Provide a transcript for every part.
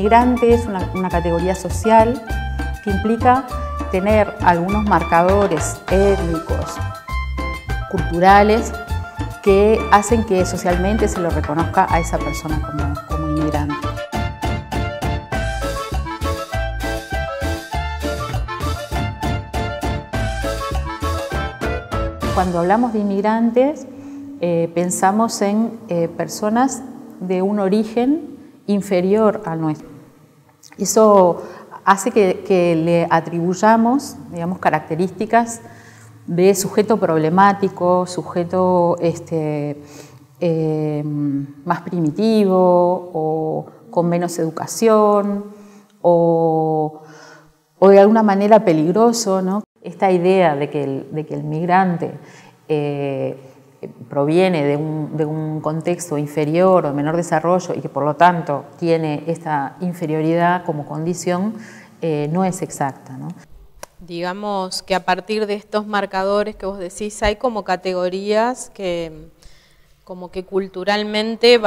migrante es una, categoría social que implica tener algunos marcadores étnicos, culturales, que hacen que socialmente se lo reconozca a esa persona como, como inmigrante. Cuando hablamos de inmigrantes, eh, pensamos en eh, personas de un origen inferior al nuestro. Eso hace que, le atribuyamos, digamos, características de sujeto problemático, sujeto este, eh, más primitivo o con menos educación o, de alguna manera peligroso. ¿no? Esta idea de que el, de que el migrante eh, proviene de un, de un, contexto inferior o menor desarrollo y que por lo tanto tiene esta inferioridad como condición eh, no es exacta. digamos que a partir de estos marcadores que vos decís, hay como categorías que como que culturalmente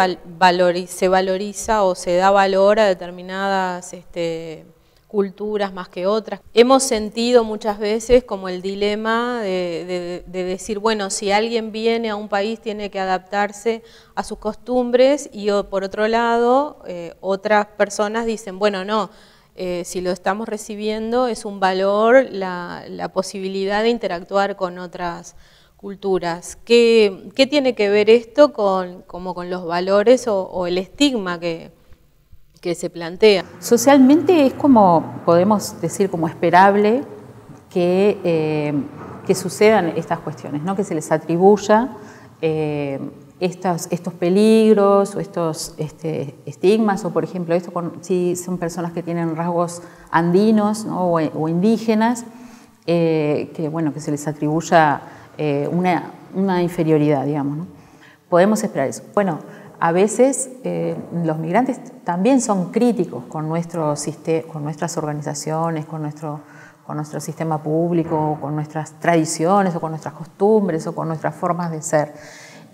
se valoriza o se da valor a determinadas este, culturas más que otras. Hemos sentido muchas veces como el dilema de, de, de, decir, bueno, si alguien viene a un país tiene que adaptarse a sus costumbres y por otro lado eh, otras personas dicen, bueno, no, eh, si lo estamos recibiendo, es un valor la, posibilidad de interactuar con otras culturas. ¿Qué, qué tiene que ver esto con, como con los valores o el estigma que, que, se plantea? Socialmente es como, podemos decir, como esperable que, eh, que sucedan estas cuestiones, ¿no? que se les atribuya eh, estos, estos peligros o estos este, estigmas, o por ejemplo, esto con, si son personas que tienen rasgos andinos ¿no? o, indígenas, eh, que, bueno, que se les atribuya eh, una, una, inferioridad, digamos. ¿no? Podemos esperar eso. Bueno, a veces los migrantes también son críticos con, nuestro, con nuestras organizaciones, con nuestro, con nuestro sistema público, con nuestras tradiciones o con nuestras costumbres o con nuestras formas de ser.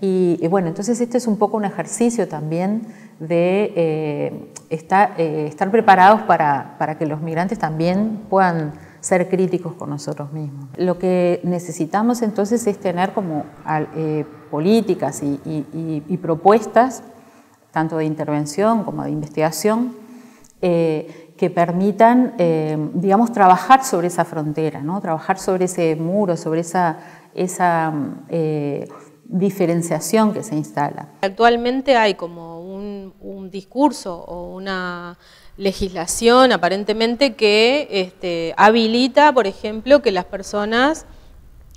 Y, bueno, entonces este es un poco un ejercicio también de eh, estar, eh, estar, preparados para, para, que los migrantes también puedan ser críticos con nosotros mismos. Lo que necesitamos entonces es tener como eh, políticas y, propuestas, tanto de intervención como de investigación, eh, que permitan, eh, digamos, trabajar sobre esa frontera, ¿no? trabajar sobre ese muro, sobre esa... esa diferenciación que se instala. Actualmente hay como un, un discurso o una legislación aparentemente que este, habilita, por ejemplo, que las personas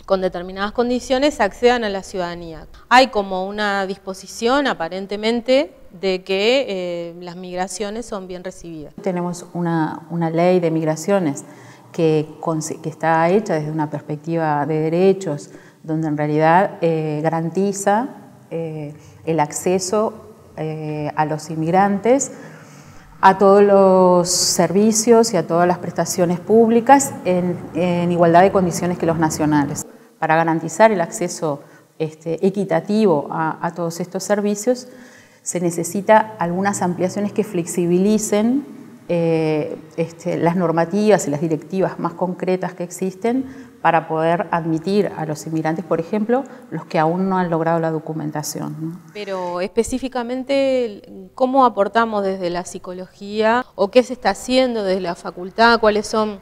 con determinadas condiciones accedan a la ciudadanía. Hay como una disposición aparentemente de que eh, las migraciones son bien recibidas. Tenemos una, ley de migraciones que, está hecha desde una perspectiva de derechos, donde en realidad eh, garantiza eh, el acceso a los inmigrantes a todos los servicios y a todas las prestaciones públicas en, igualdad de condiciones que los nacionales. Para garantizar el acceso este, equitativo a, a todos estos servicios, se necesita algunas ampliaciones que flexibilicen eh, este, las normativas y las directivas más concretas que existen para poder admitir a los inmigrantes, por ejemplo, los que aún no han logrado la documentación. ¿no? Pero específicamente, ¿cómo aportamos desde la psicología o qué se está haciendo desde la facultad? ¿Cuáles son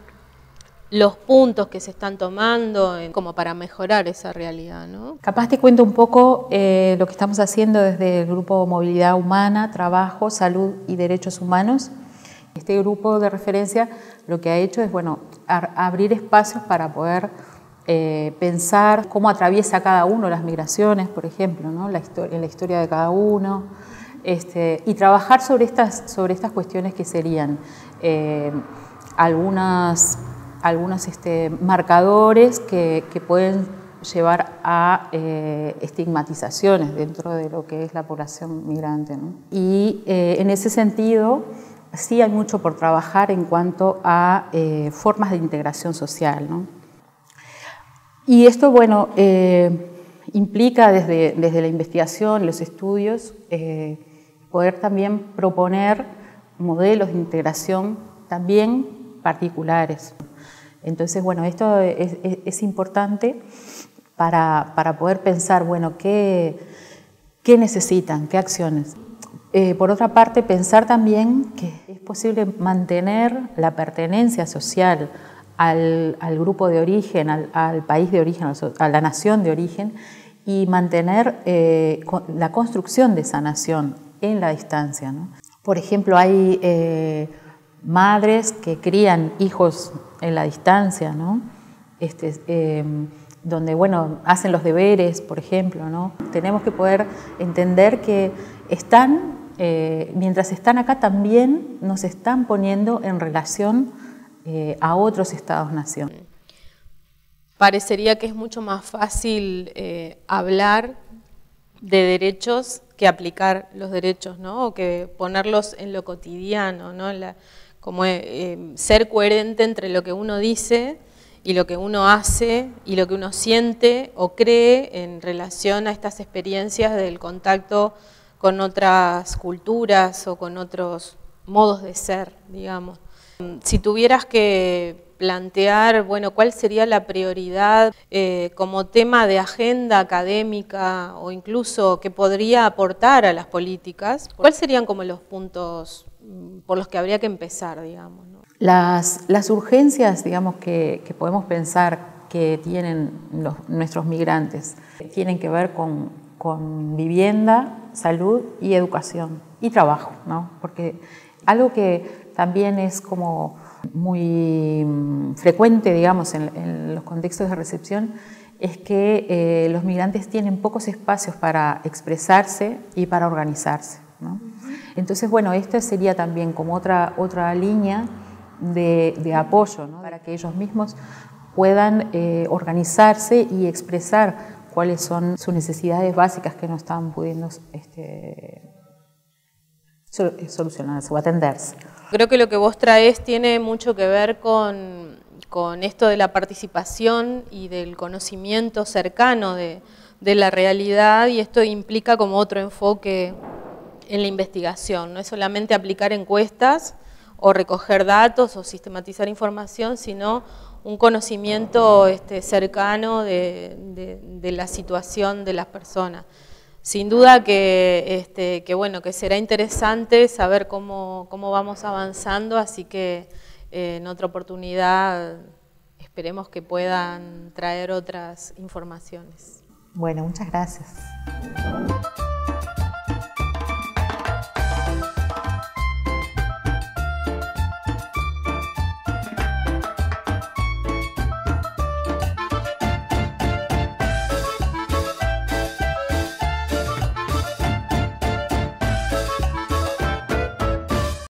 los puntos que se están tomando en, como para mejorar esa realidad? ¿no? Capaz te cuento un poco eh, lo que estamos haciendo desde el Grupo Movilidad Humana, Trabajo, Salud y Derechos Humanos, este grupo de referencia lo que ha hecho es bueno, abrir espacios para poder eh, pensar cómo atraviesa cada uno las migraciones, por ejemplo, ¿no? la, historia, la historia de cada uno, este, y trabajar sobre estas, sobre estas cuestiones que serían eh, algunas, algunos este, marcadores que, que, pueden llevar a eh, estigmatizaciones dentro de lo que es la población migrante. ¿no? Y eh, en ese sentido, sí hay mucho por trabajar en cuanto a eh, formas de integración social. ¿no? Y esto, bueno, eh, implica desde, desde, la investigación, los estudios, eh, poder también proponer modelos de integración también particulares. Entonces, bueno, esto es, importante para, poder pensar, bueno, qué, qué necesitan, qué acciones. Eh, por otra parte, pensar también que es posible mantener la pertenencia social al, grupo de origen, al, país de origen, a la nación de origen, y mantener eh, la construcción de esa nación en la distancia. Por ejemplo, hay eh, madres que crían hijos en la distancia. Este, donde bueno, hacen los deberes, por ejemplo. Tenemos que poder entender que están, eh, mientras están acá, también nos están poniendo en relación eh, a otros estados-nación. Parecería que es mucho más fácil hablar de derechos que aplicar los derechos, ¿no? O que ponerlos en lo cotidiano, ¿no? como eh, eh, ser coherente entre lo que uno dice y lo que uno hace y lo que uno siente o cree en relación a estas experiencias del contacto con otras culturas o con otros modos de ser, digamos. Si tuvieras que plantear, bueno, cuál sería la prioridad eh, como tema de agenda académica o incluso que podría aportar a las políticas, ¿cuáles serían como los puntos mm, por los que habría que empezar, digamos? Las, las, urgencias, digamos, que, podemos pensar que tienen nuestros migrantes tienen que ver con, con vivienda, salud y educación y trabajo, ¿no? Porque algo que también es como muy mm, frecuente, digamos, en, los contextos de recepción, es que eh, los migrantes tienen pocos espacios para expresarse y para organizarse. Entonces, bueno, esta sería también como otra, otra línea de, apoyo para que ellos mismos puedan eh, organizarse y expresar cuáles son sus necesidades básicas que no están pudiendo este, solucionarse o atenderse. Creo que lo que vos traes tiene mucho que ver con, esto de la participación y del conocimiento cercano de, la realidad y esto implica como otro enfoque en la investigación. No es solamente aplicar encuestas o recoger datos o sistematizar información, sino un conocimiento este, cercano de la situación de las personas. Sin duda que, este, que, bueno, que será interesante saber cómo, cómo vamos avanzando, así que eh, en otra oportunidad esperemos que puedan traer otras informaciones. Bueno, muchas gracias.